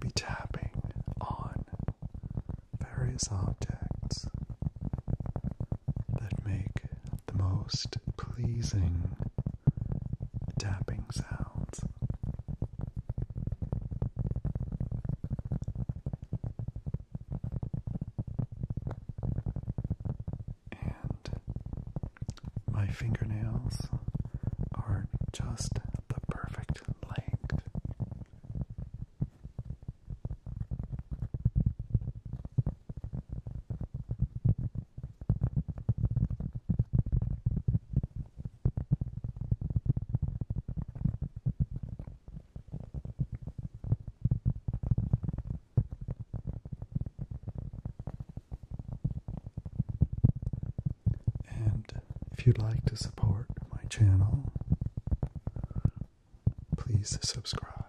be tapping on various objects that make the most pleasing you'd like to support my channel, please subscribe.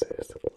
This is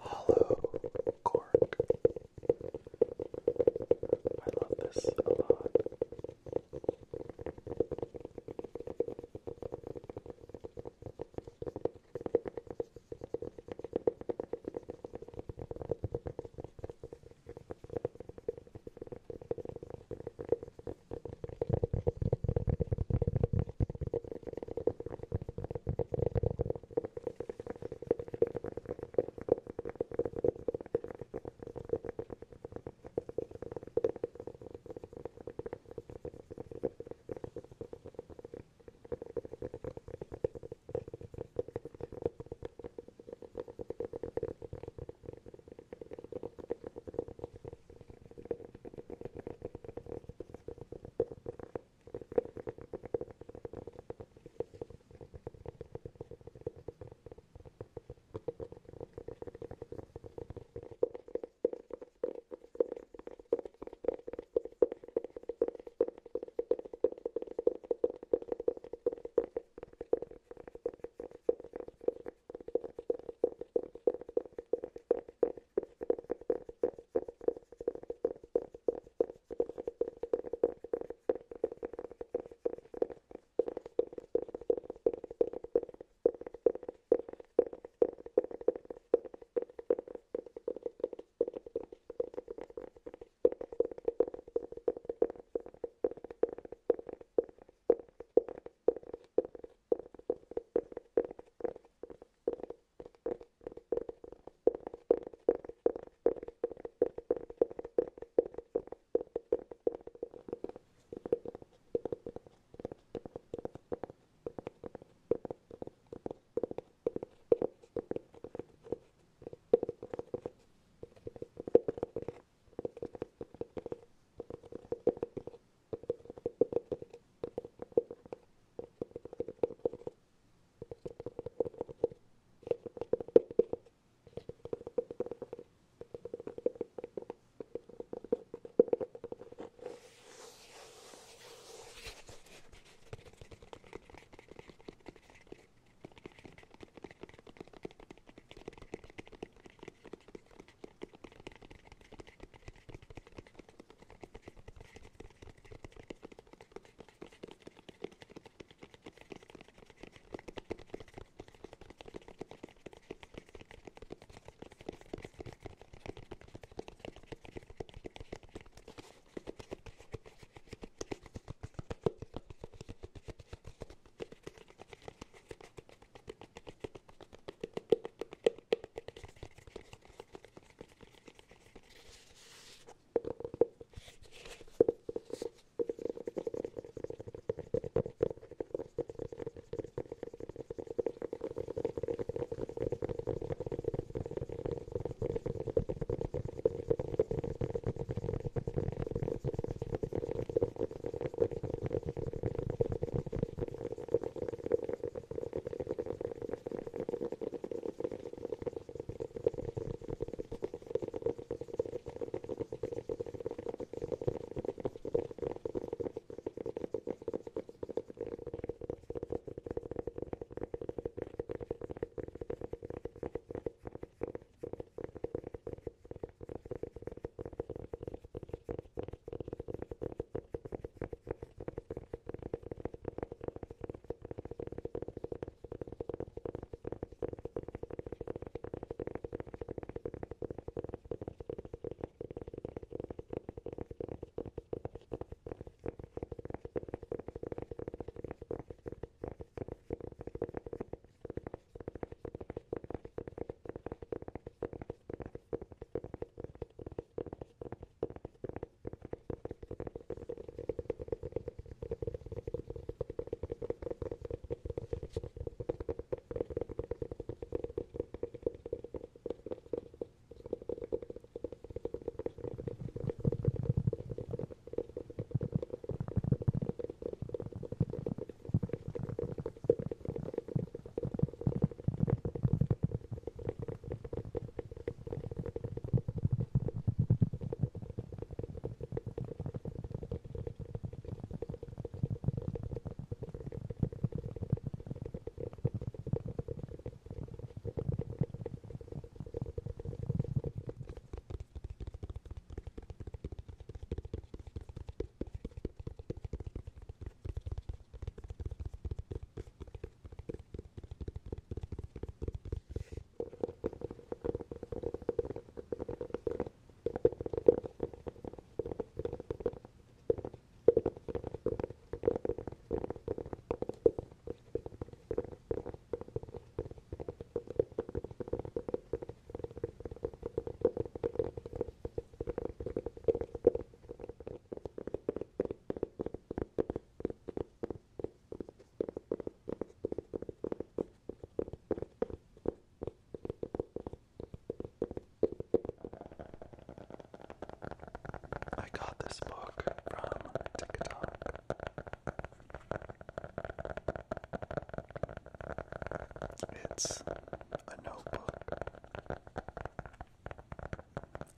It's a notebook,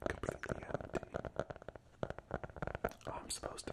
completely empty. Oh, I'm supposed to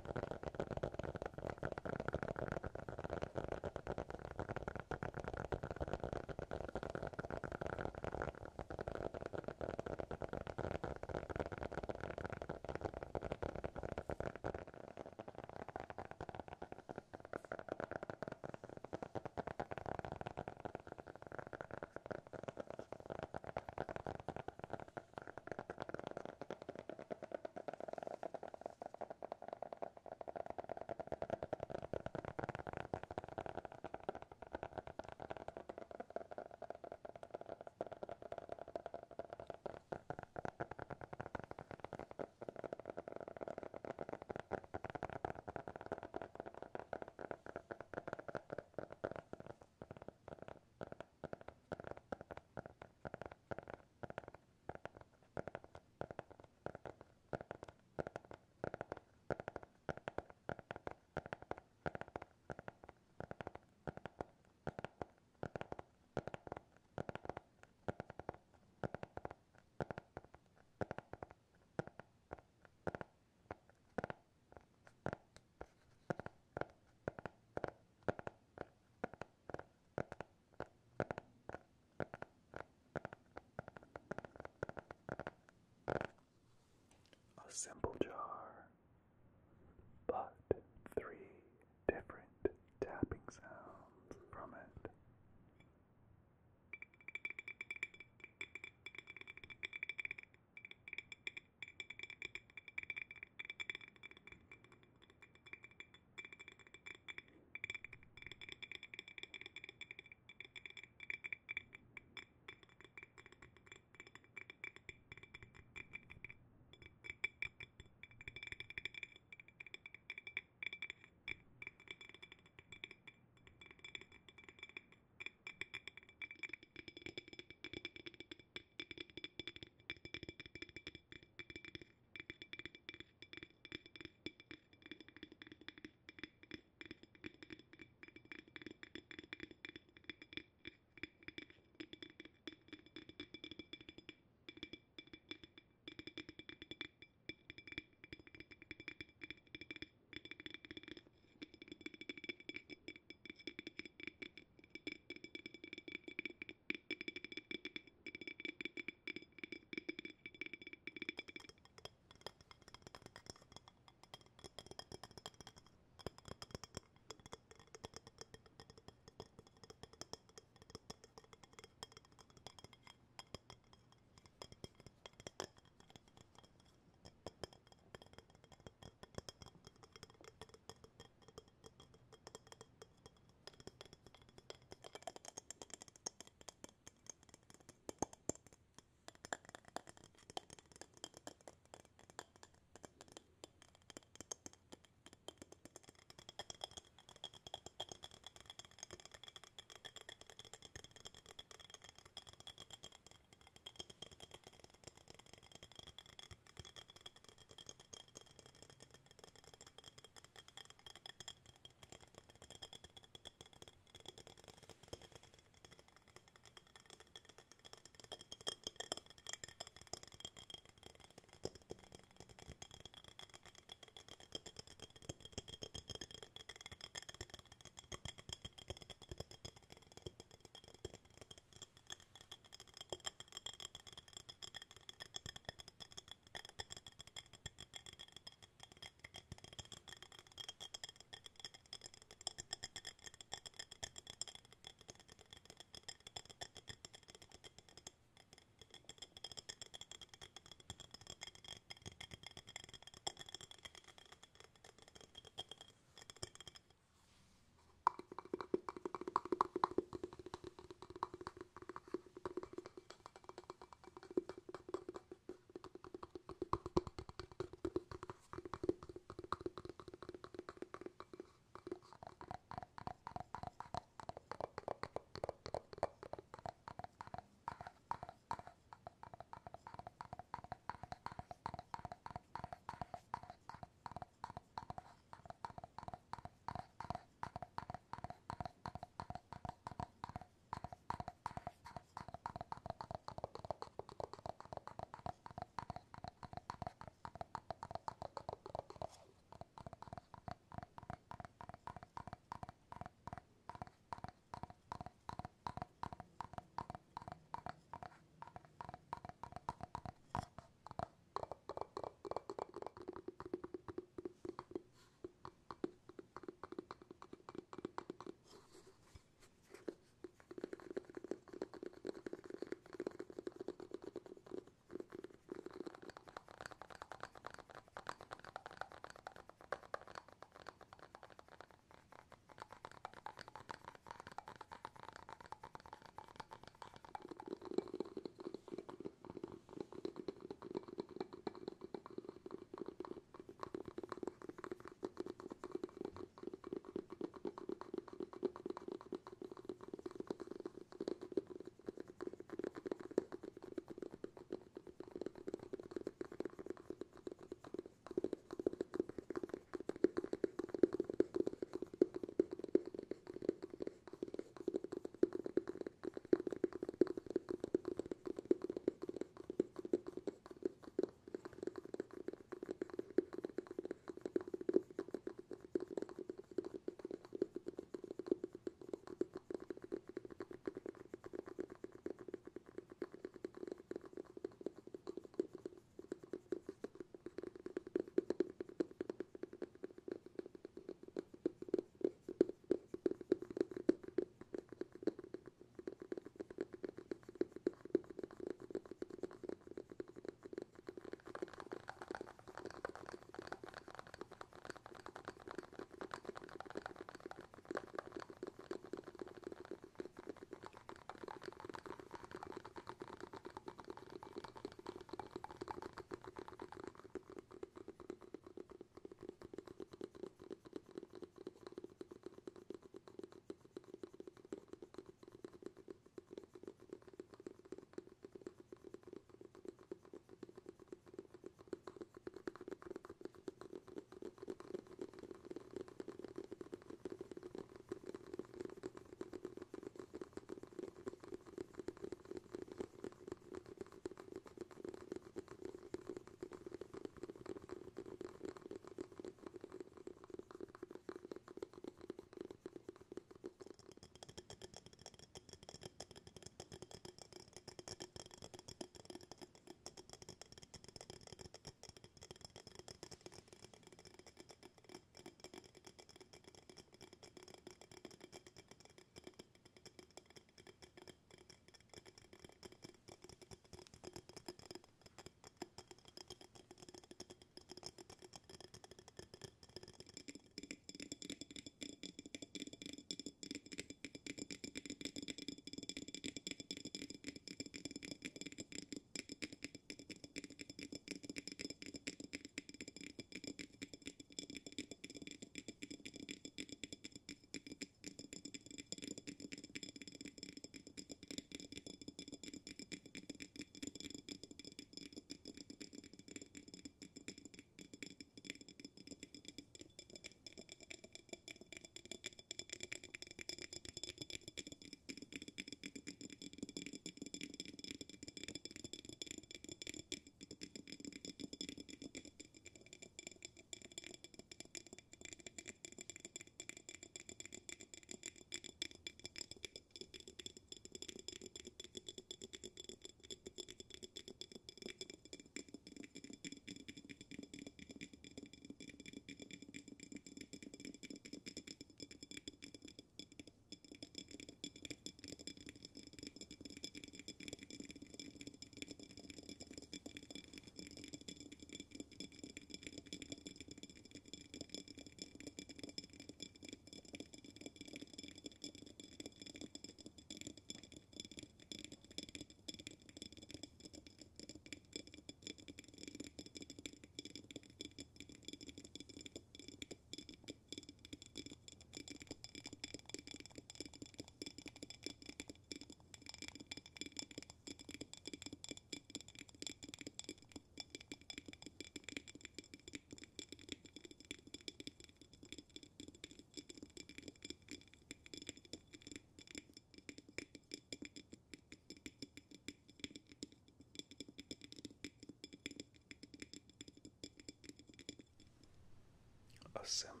a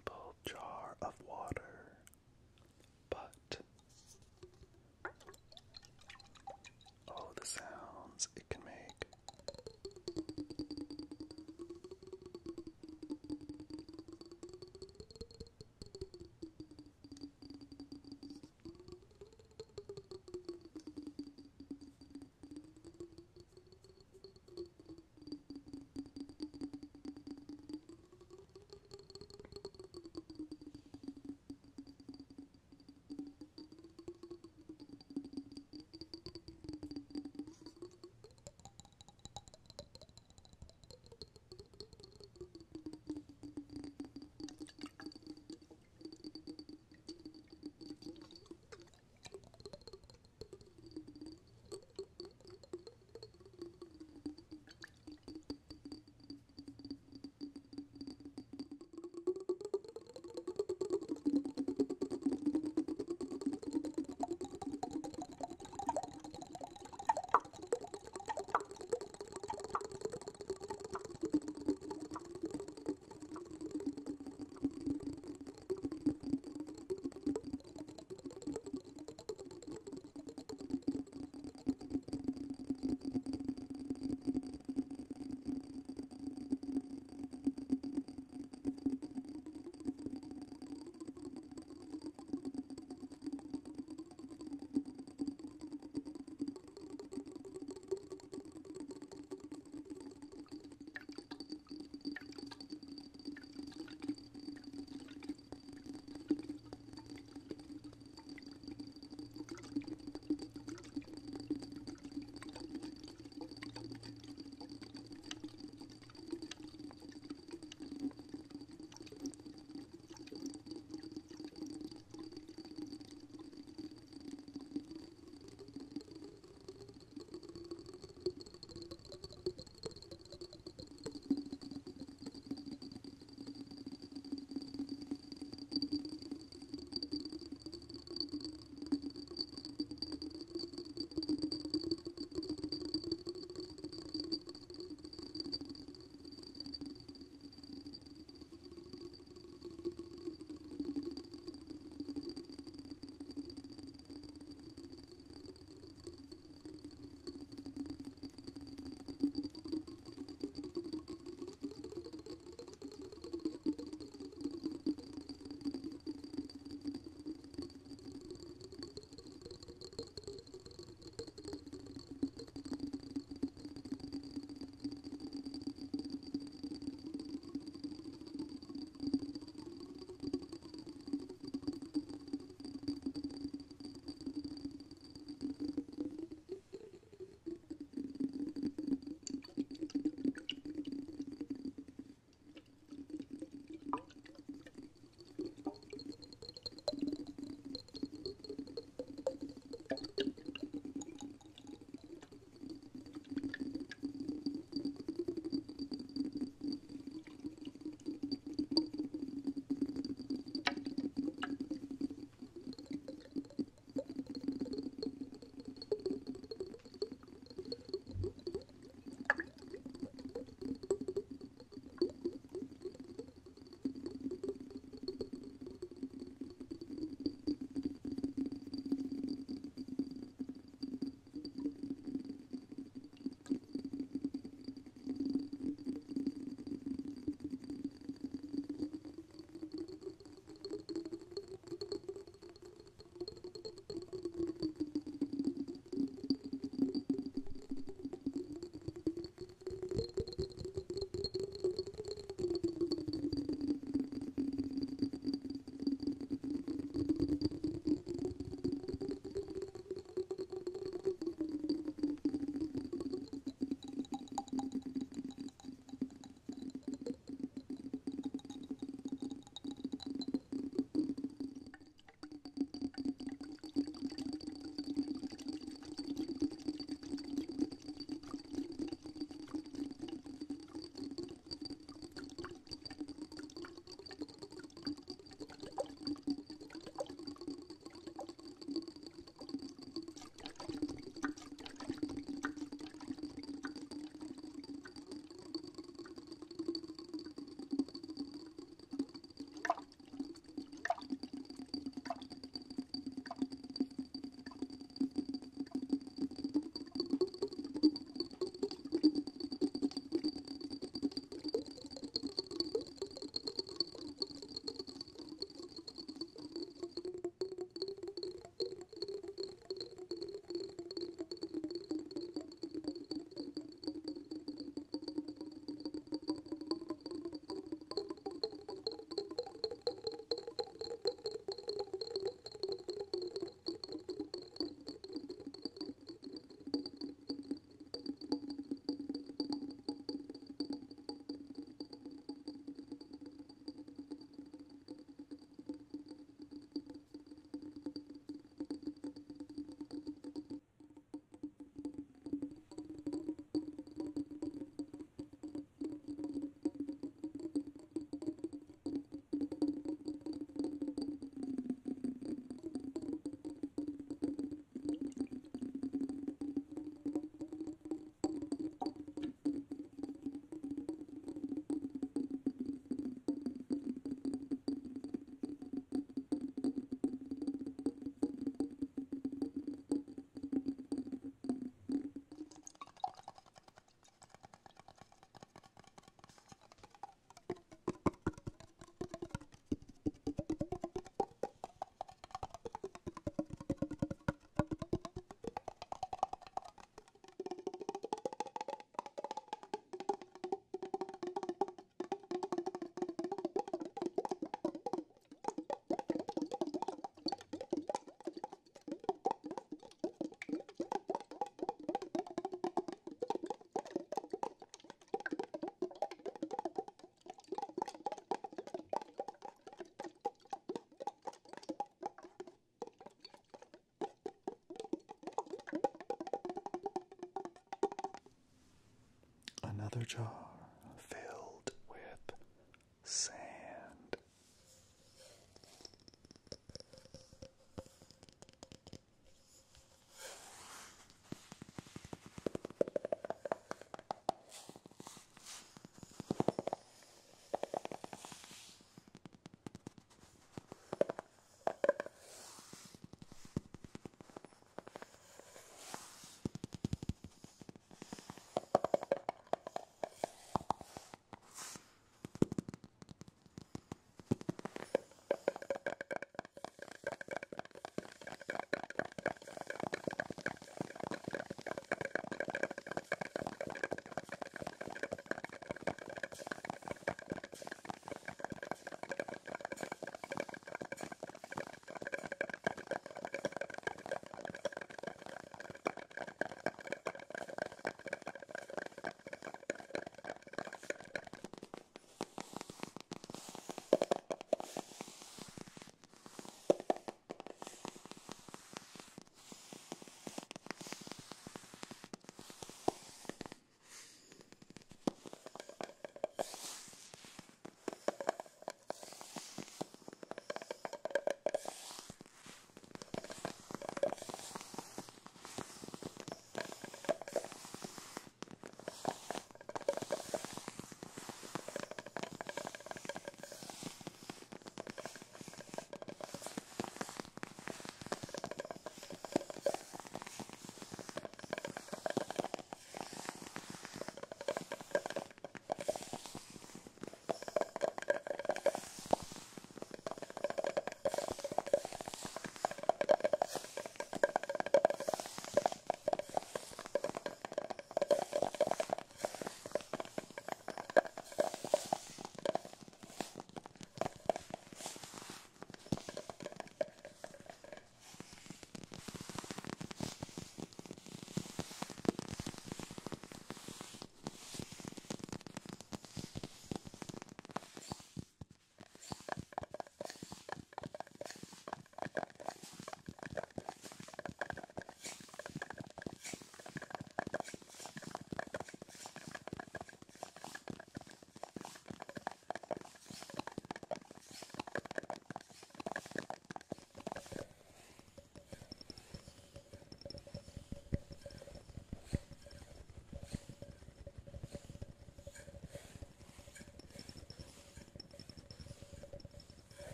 another jar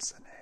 2008.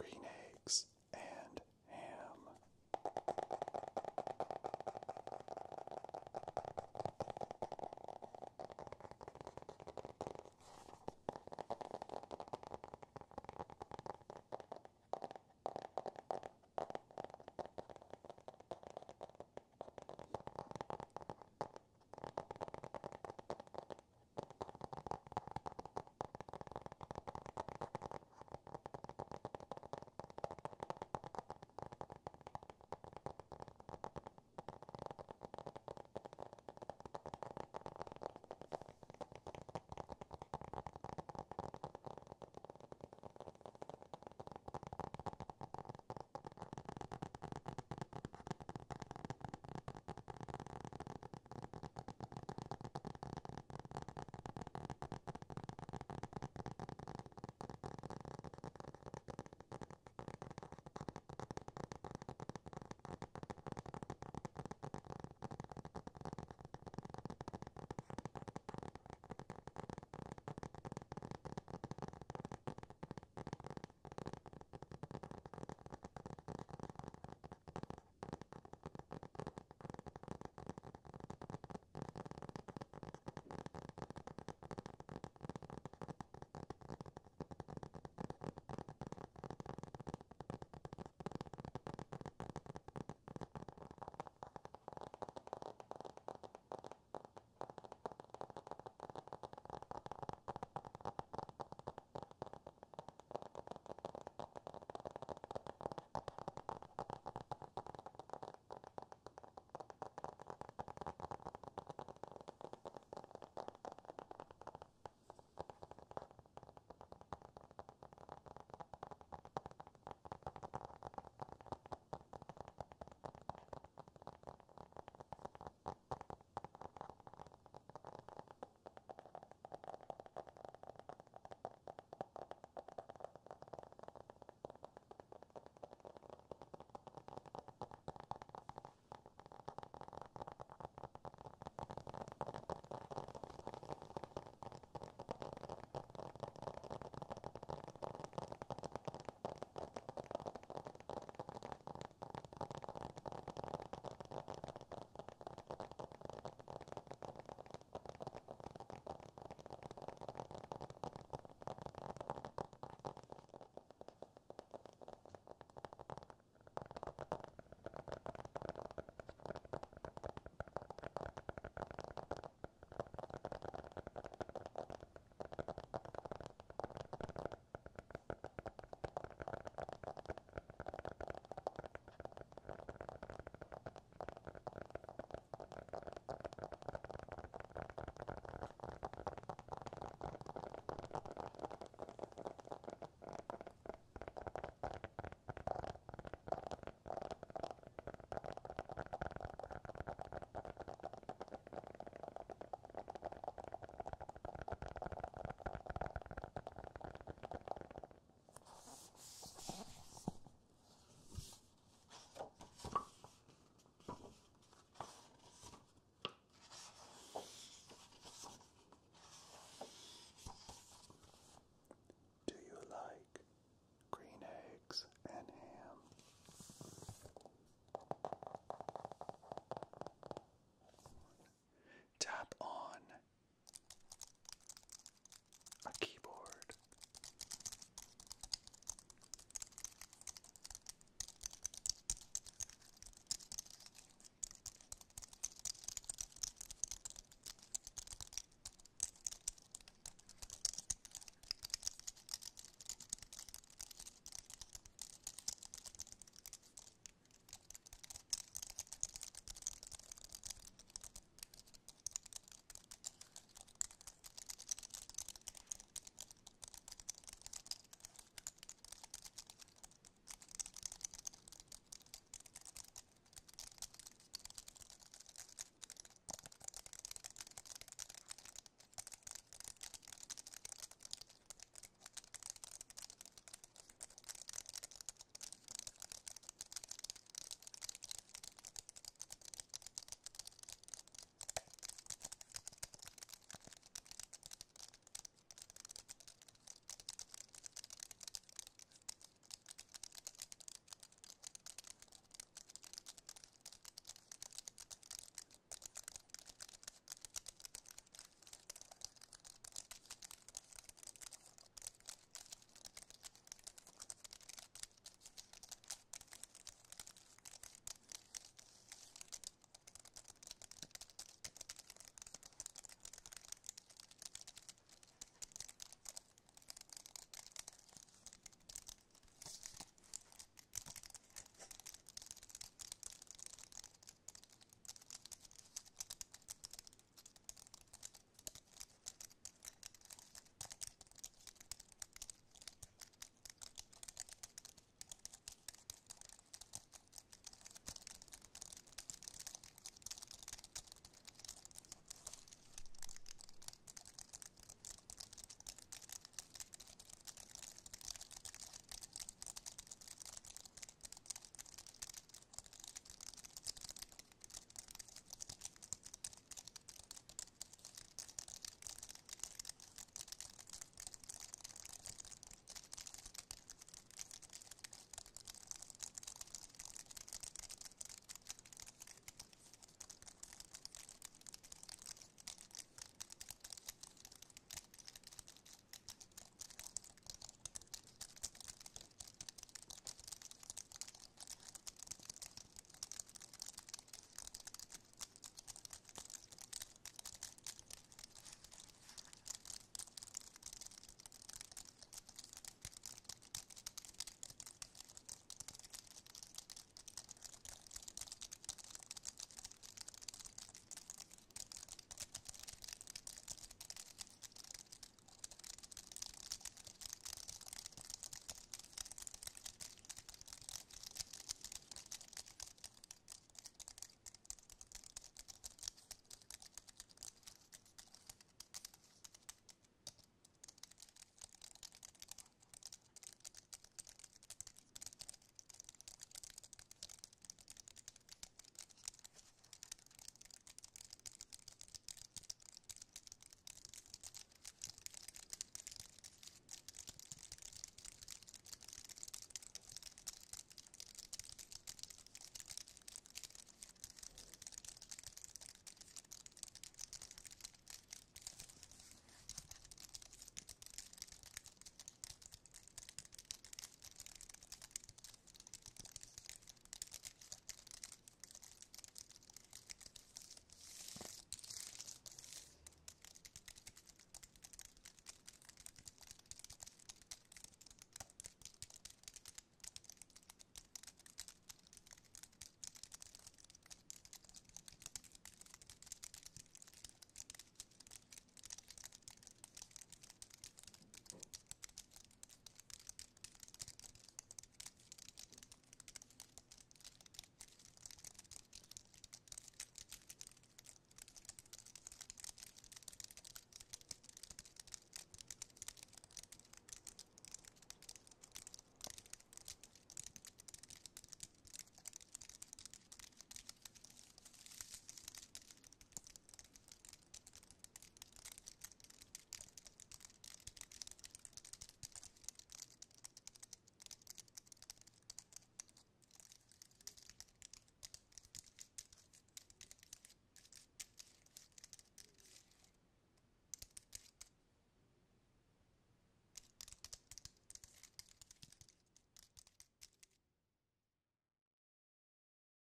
Green